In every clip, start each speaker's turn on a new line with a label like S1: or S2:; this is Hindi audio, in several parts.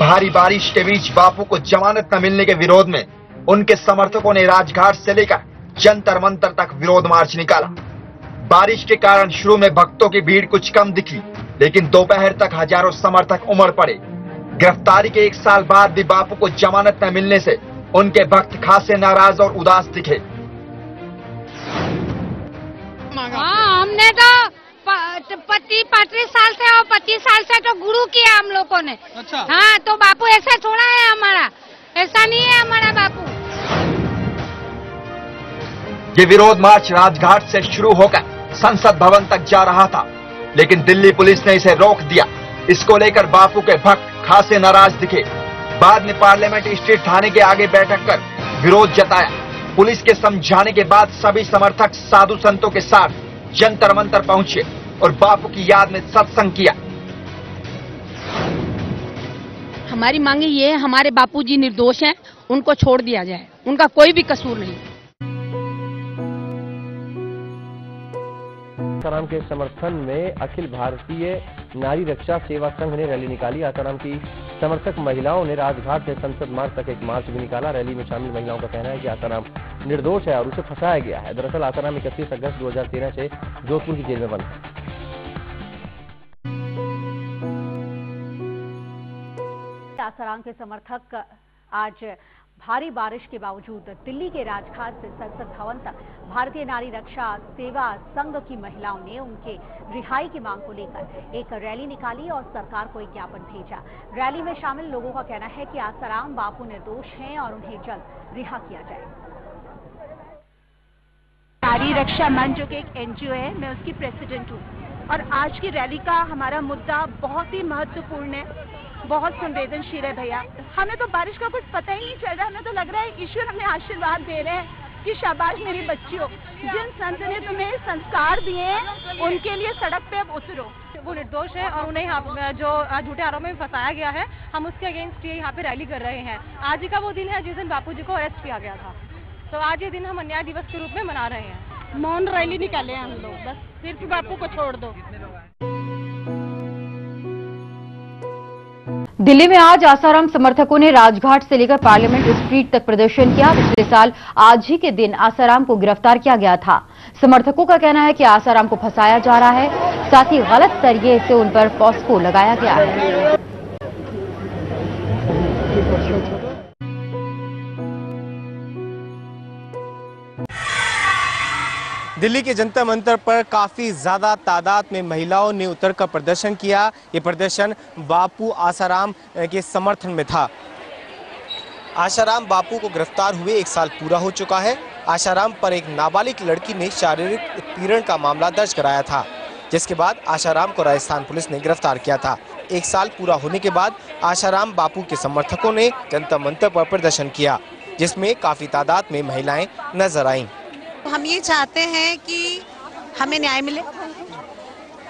S1: भारी बारिश के बीच बापू को जमानत न मिलने के विरोध में उनके समर्थकों ने राजघाट से लेकर जंतर मंतर तक विरोध मार्च निकाला। बारिश के कारण शुरू में भक्तों की भीड़ कुछ कम दिखी, लेकिन दोपहर तक हज़ारों समर्थक उमड़ पड़े। गिरफ्तारी के एक साल बाद भी बापू को जमानत न मिलने से उनके भक्त खासे नाराज़ और उदास दिखे।
S2: हाँ हमने तो पच्चीस पैंतीस साल से और पच्चीस साल से तो गुरु किया हम लोगों ने।
S3: अच्छा।
S2: हाँ तो बापू ऐसा थोड़ा है हमारा। ऐसा नहीं है हमारा बापू।
S1: ये विरोध मार्च राजघाट से शुरू होकर संसद भवन तक जा रहा था लेकिन दिल्ली पुलिस ने इसे रोक दिया। इसको लेकर बापू के भक्त खासे नाराज़ दिखे। बाद में पार्लियामेंट स्ट्रीट थाने के आगे बैठक कर विरोध जताया। पुलिस के समझाने के बाद सभी समर्थक साधु संतों के साथ जंतर मंतर पहुँचे। और बापू की याद में सत्संग किया।
S4: हमारी मांगे ये है हमारे बापूजी निर्दोष हैं उनको छोड़ दिया जाए। उनका कोई भी कसूर नहीं।
S5: आसाराम के समर्थन में अखिल भारतीय नारी रक्षा सेवा संघ ने रैली निकाली। आसाराम की समर्थक महिलाओं ने राजघाट से संसद मार्ग तक एक मार्च भी निकाला। रैली में शामिल महिलाओं का कहना है कि आसाराम निर्दोष है और उसे फंसाया गया है। दरअसल आसाराम इकतीस अगस्त 2013 से जोधपुर की जेल में बंद। है
S6: आसाराम के समर्थक आज भारी बारिश के बावजूद दिल्ली के राजघाट से संसद भवन तक भारतीय नारी रक्षा सेवा संघ की महिलाओं ने उनके रिहाई की मांग को लेकर एक रैली निकाली और सरकार को एक ज्ञापन भेजा। रैली में शामिल लोगों का कहना है कि आसाराम बापू निर्दोष हैं और उन्हें जल्द रिहा किया जाए।
S7: नारी रक्षा मंच जो कि एक एनजीओ है, मैं उसकी प्रेसिडेंट हूँ। और आज की रैली का हमारा मुद्दा बहुत ही महत्वपूर्ण है। बहुत संवेदनशील है भैया। हमें तो बारिश का कुछ पता ही नहीं चल रहा। हमें तो लग रहा है ईश्वर हमें आशीर्वाद दे रहे हैं कि शाबाश मेरी बच्चियों। जिन संत ने तुम्हें संस्कार दिए उनके लिए सड़क पे अब उतरो।
S8: वो निर्दोष है और उन्हें यहाँ जो झूठे आरोप में फंसाया गया है हम उसके अगेंस्ट ये यहाँ पे रैली कर रहे हैं। आज ही का वो दिन है जिस दिन बापू जी को अरेस्ट किया गया था। तो आज ये दिन हम अन्याय दिवस के रूप में मना रहे हैं।
S7: मौन रैली निकाले हम लोग। बस सिर्फ़ बापू को छोड़ दो।
S9: दिल्ली में आज आसाराम समर्थकों ने राजघाट से लेकर पार्लियामेंट स्ट्रीट तक प्रदर्शन किया। पिछले साल आज ही के दिन आसाराम को गिरफ़्तार किया गया था। समर्थकों का कहना है कि आसाराम को फंसाया जा रहा है। साथ ही गलत तरीके से उन पर पॉस्को लगाया गया है।
S10: दिल्ली के जंतर मंतर पर काफ़ी ज़्यादा तादाद में महिलाओं ने उतरकर प्रदर्शन किया। ये प्रदर्शन बापू आसाराम के समर्थन में था। आशाराम बापू को गिरफ़्तार हुए एक साल पूरा हो चुका है। आशाराम पर एक नाबालिग लड़की ने शारीरिक उत्पीड़न का मामला दर्ज कराया था, जिसके बाद आशाराम को राजस्थान पुलिस ने गिरफ़्तार किया था। एक साल पूरा होने के बाद आशाराम बापू के समर्थकों ने जनता मंत्र पर प्रदर्शन किया, जिसमें काफ़ी तादाद में महिलाएँ नज़र आईं।
S11: हम ये चाहते हैं कि हमें न्याय मिले।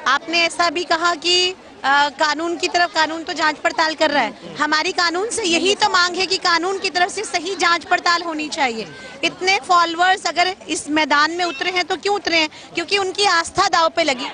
S11: आपने ऐसा भी कहा कि आ, कानून की तरफ़ कानून तो जाँच पड़ताल कर रहा है। हमारी कानून से यही तो मांग है कि कानून की तरफ़ से सही जाँच पड़ताल होनी चाहिए। इतने फॉलोअर्स अगर इस मैदान में उतरे हैं तो क्यों उतरे हैं? क्योंकि उनकी आस्था दाव पे लगी।